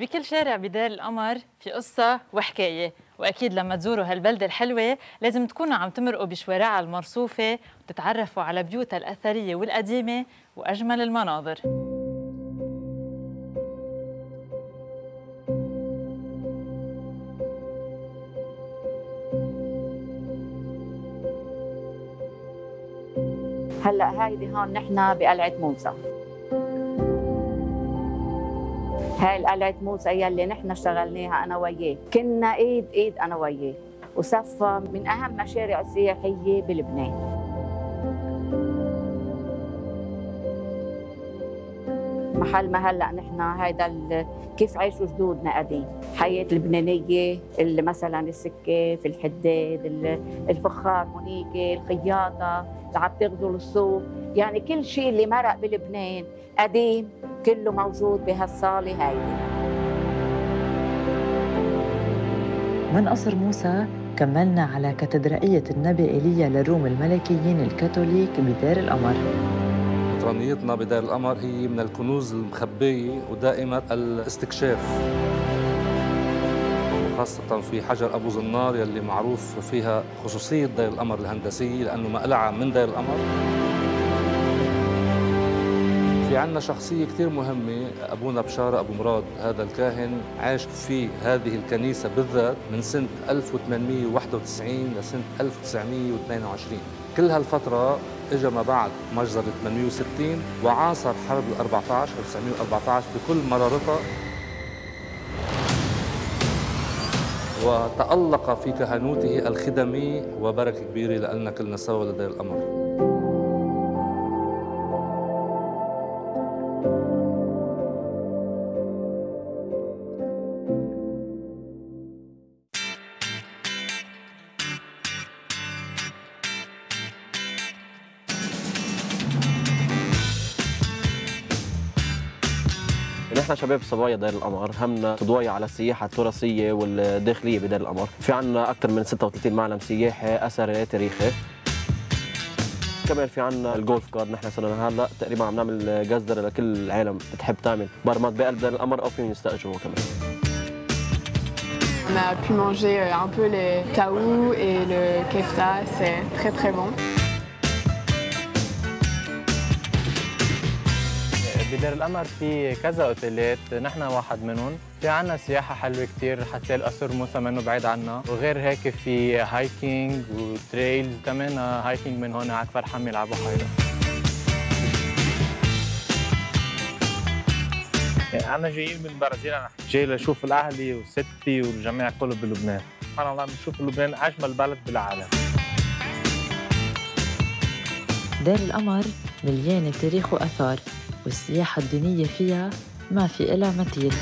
بكل شارع بدار القمر في قصة وحكاية. وأكيد لما تزوروا هالبلدة الحلوة لازم تكونوا عم تمرقوا بشوارعها المرصوفة وتتعرفوا على بيوتها الأثرية والقديمة وأجمل المناظر. هلأ هيدي هون نحن بقلعة موسى. هاي قلعه موسى يلي نحن اشتغلناها أنا وياه كنا إيد إيد أنا وياه وصفى من أهم مشاريع السياحيه بلبنان. محل ما هلأ نحن هيدا كيف عاشوا جدودنا قديم. حياة اللبنانية اللي مثلا السكاف الحداد ال- الفخار هونيك الخياطة اللي عم تغزل الصوف يعني كل شيء اللي مرق بلبنان قديم. كله موجود بهالصالة هيدي من قصر موسى؟ كملنا على كاتدرائية النبي إيليا للروم الملكيين الكاثوليك بدار القمر. بطرانيتنا بدار القمر هي من الكنوز المخبية ودائمة الاستكشاف. خاصة في حجر أبو زنار يلي معروف فيها خصوصية دير القمر الهندسية لأنه مقلعة من دير القمر. في عنا شخصية كثير مهمة أبونا بشارة أبو مراد هذا الكاهن عاش في هذه الكنيسة بالذات من سنة 1891 لسنة 1922 كل هالفترة اجى ما بعد مجزرة 860 وعاصر حرب ال 14 1914 بكل مرارتها. وتألق في كهنوته الخدمي وبركة كبيرة لنا كلنا سوا لدير القمر نحن شباب صبايا دير القمر همنا تضوية على السياحة التراثية والداخلية بدير القمر. في عنا أكثر من 36 معلم سياحي أثري تاريخي كمان في عنا ال golf cart نحن صرنا هلا تقريبا عم نعمل جزدرة لكل العالم بتحب تعمل برمات بقلب دير القمر أو فيهم يستأجروا كمان. On a pu manger euh, un peu les taouk et le kefta, c'est très très bon. بدير القمر في كذا أوتيلات نحن واحد منهم. في عنا سياحة حلوة كتير حتى القصر موسى منه بعيد عنا. وغير هيك في hiking و trails كمان hiking من هون على كفر حيم على بحيرة يعني أنا جايين من البرازيل أنا جاي لأشوف أهلي وستي والجميع كله بلبنان. سبحان الله بنشوف لبنان أجمل بلد بالعالم. دار القمر مليانة تاريخ وآثار. والسياحة الدينية فيها ما في إلها مثيل